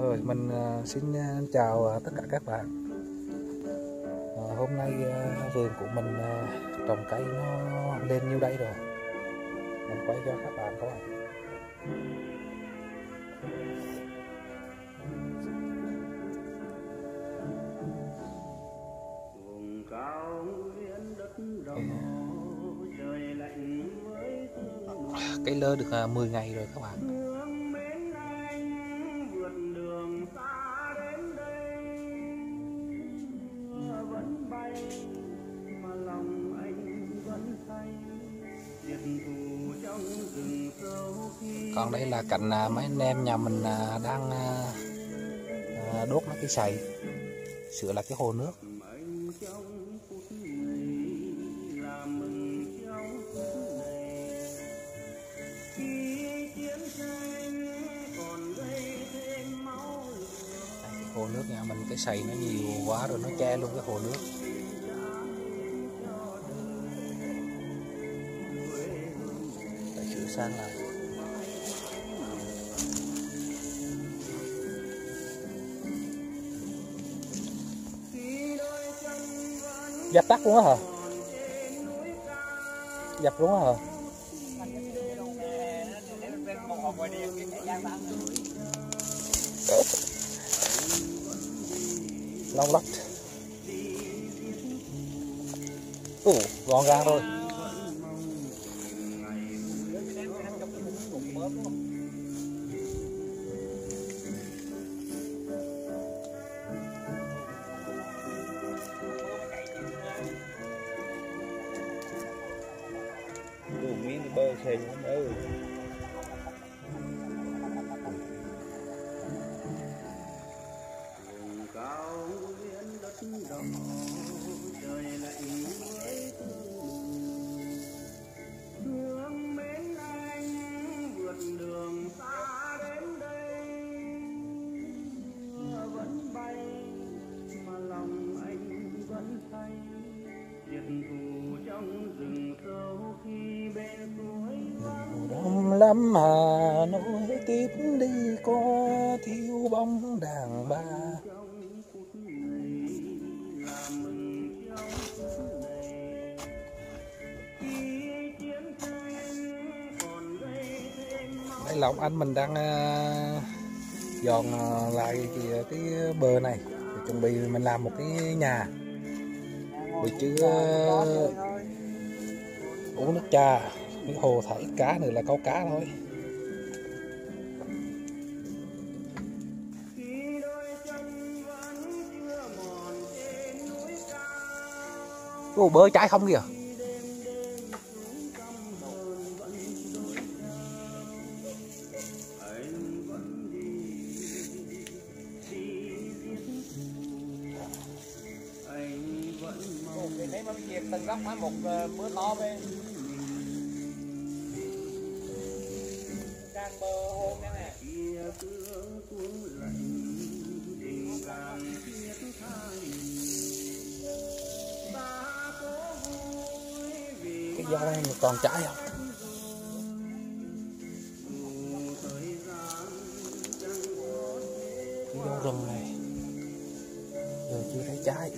Rồi mình à, xin à, chào à, tất cả các bạn. À, hôm nay vườn của mình trồng cây nó lên như đây rồi. Mình quay cho các bạn coi. Cây lơ được à, 10 ngày rồi các bạn. Còn đây là cạnh à, mấy anh em nhà mình à, đang à, đốt mấy cái sậy sửa lại cái hồ nước. cái hồ nước nhà mình, cái sậy nó nhiều quá rồi nó che luôn cái hồ nước. Sang lại. Dập tắt luôn á hả? Dập luôn á hả? Long lắc. ủ gọn gàng rồi. Bơ xì lắm ơi vùng cao nguyên đất đỏ, trời lại với sương thương mến anh vượt đường xa đến đây. Mưa vẫn bay, mà lòng anh vẫn say. Diệt thù trong rừng sâu khi năm Hà Nội tiếp đi có thiếu bóng đàn bà. Đây là ông anh mình đang à, dọn à, lại cái, à, cái bờ này. Chuẩn bị mình làm một cái nhà. Buổi trưa uống nước trà cái hồ thả ít cá nữa là câu cá thôi. Ồ, bơi trái không kìa. Đêm đêm xuống anh vẫn mong việc từng góc phải một ờ, mưa to bên. Sang bờ hôm nè kia lạnh cái dao này còn trái không? Cái dao rừng này, giờ chưa thấy trái